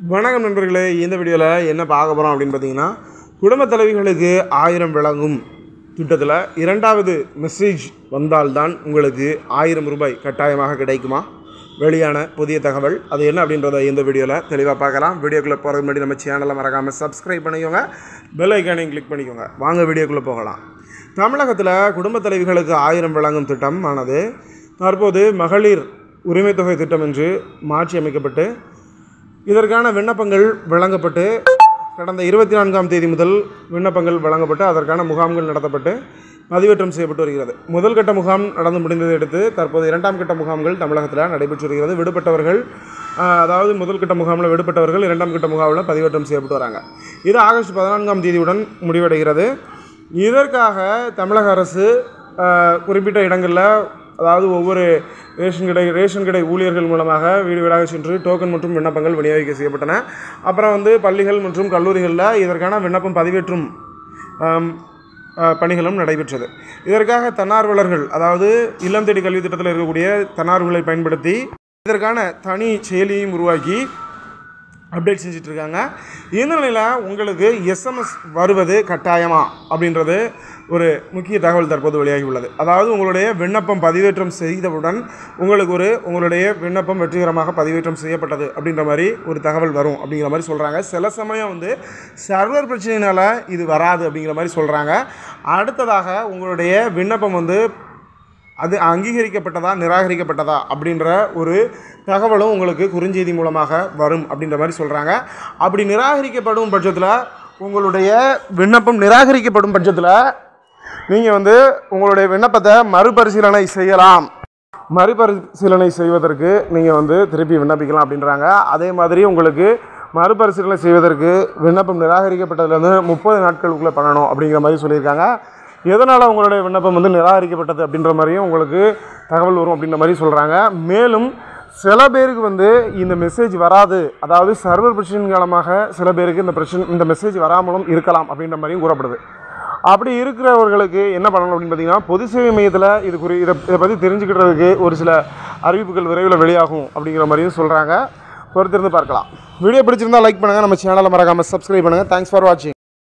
வணக்கம் நண்பர்களே இந்த வீடியோவில் என்ன பார்க்க போகிறோம் அப்படின்னு பார்த்தீங்கன்னா குடும்பத் தலைவிகளுக்கு ஆயிரம் விளங்கும் திட்டத்தில் இரண்டாவது மெசேஜ் வந்தால்தான் உங்களுக்கு ஆயிரம் ரூபாய் கட்டாயமாக கிடைக்குமா? வெளியான புதிய தகவல். அது என்ன அப்படின்றத இந்த வீடியோவில் தெளிவாக பார்க்கலாம். வீடியோக்குள்ளே போகிறது முன்னாடி நம்ம சேனலை மறக்காமல் சப்ஸ்கிரைப் பண்ணிக்கோங்க. பெல் ஐக்கானையும் கிளிக் பண்ணிக்கோங்க. வாங்க வீடியோக்குள்ளே போகலாம். தமிழகத்தில் குடும்பத் தலைவிகளுக்கு ஆயிரம் வழங்கும் திட்டம் ஆனது தற்போது மகளிர் உரிமைத்தொகை திட்டம் என்று மாற்றி அமைக்கப்பட்டு இதற்கான விண்ணப்பங்கள் வழங்கப்பட்டு கடந்த இருபத்தி நான்காம் தேதி முதல் விண்ணப்பங்கள் வழங்கப்பட்டு அதற்கான முகாம்கள் நடத்தப்பட்டு பதிவேற்றம் செய்யப்பட்டு வருகிறது. முதல் கட்ட முகாம் நடந்து முடிந்ததை அடுத்து தற்போது இரண்டாம் கட்ட முகாம்கள் தமிழகத்தில் நடைபெற்று வருகிறது. விடுபட்டவர்கள் அதாவது முதல் கட்ட முகாமில் விடுபட்டவர்கள் இரண்டாம் கட்ட முகாமில் பதிவேற்றம் செய்யப்பட்டு வராங்க. இது ஆகஸ்ட் பதினான்காம் தேதியுடன் முடிவடைகிறது. இதற்காக தமிழக அரசு குறிப்பிட்ட இடங்களில் அதாவது ஒவ்வொரு ரேஷன் கடை ரேஷன் கடை ஊழியர்கள் மூலமாக வீடு வீடாக சென்று டோக்கன் மற்றும் விண்ணப்பங்கள் விநியோகிக்க செய்யப்பட்டன. அப்புறம் வந்து பள்ளிகள் மற்றும் கல்லூரிகளில் இதற்கான விண்ணப்பம் பதிவேற்றும் பணிகளும் நடைபெற்றது. இதற்காக தன்னார்வலர்கள் அதாவது இல்லம் தேடி கல்வி திட்டத்தில் இருக்கக்கூடிய தன்னார்வலை பயன்படுத்தி இதற்கான தனி செயலியையும் உருவாக்கி அப்டேட் செஞ்சிட்ருக்காங்க. இந்த நிலையில் உங்களுக்கு எஸ்எம்எஸ் வருவது கட்டாயமா? அப்படின்றது ஒரு முக்கிய தகவல் தற்போது வெளியாகி உள்ளது அதாவது உங்களுடைய விண்ணப்பம் பதிவேற்றம் செய்தவுடன் உங்களுக்கு ஒரு உங்களுடைய விண்ணப்பம் வெற்றிகரமாக பதிவேற்றம் செய்யப்பட்டது அப்படின்ற மாதிரி ஒரு தகவல் வரும் அப்படிங்கிற மாதிரி சொல்கிறாங்க சில சமயம் வந்து சர்வர் பிரச்சனையினால் இது வராது அப்படிங்கிற மாதிரி சொல்கிறாங்க அடுத்ததாக உங்களுடைய விண்ணப்பம் வந்து அது அங்கீகரிக்கப்பட்டதா நிராகரிக்கப்பட்டதா அப்படின்ற ஒரு தகவலும் உங்களுக்கு குறுஞ்செய்தி மூலமாக வரும் அப்படின்ற மாதிரி சொல்கிறாங்க அப்படி நிராகரிக்கப்படும் பட்சத்தில் உங்களுடைய விண்ணப்பம் நிராகரிக்கப்படும் பட்சத்தில் நீங்கள் வந்து உங்களுடைய விண்ணப்பத்தை மறுபரிசீலனை செய்யலாம். மறுபரிசீலனை செய்வதற்கு நீங்கள் வந்து திருப்பி விண்ணப்பிக்கலாம் அப்படின்றாங்க. அதே மாதிரி உங்களுக்கு மறுபரிசீலனை செய்வதற்கு விண்ணப்பம் நிராகரிக்கப்பட்டதுலேருந்து முப்பது நாட்களுக்குள்ளே பண்ணணும் அப்படிங்கிற மாதிரி சொல்லியிருக்காங்க. எதனால் உங்களுடைய விண்ணப்பம் வந்து நிராகரிக்கப்பட்டது அப்படின்ற மாதிரியும் உங்களுக்கு தகவல் வரும் அப்படின்ற மாதிரி சொல்கிறாங்க மேலும் சில பேருக்கு வந்து இந்த மெசேஜ் வராது. அதாவது சர்வர் பிரச்சனையின் காலமாக சில பேருக்கு இந்த பிரச்சனை இந்த மெசேஜ் வராமலும் இருக்கலாம் அப்படின்ற மாதிரியும் கூறப்படுது. அப்படி இருக்கிறவர்களுக்கு என்ன பண்ணணும் அப்படின்னு பார்த்தீங்கன்னா பொது சேவை மையத்தில் இது குறி இதை இதை பற்றி தெரிஞ்சுக்கிட்டதுக்கு ஒரு சில அறிவிப்புகள் விரைவில் வெளியாகும் அப்படிங்கிற மாதிரியும் சொல்கிறாங்க பொறுத்திருந்து பார்க்கலாம். வீடியோ பிடிச்சிருந்தால் லைக் பண்ணுங்கள் நம்ம சேனலை மறக்காமல் சப்ஸ்கிரைப் பண்ணுங்கள் தேங்க்ஸ் ஃபார் வாட்சிங்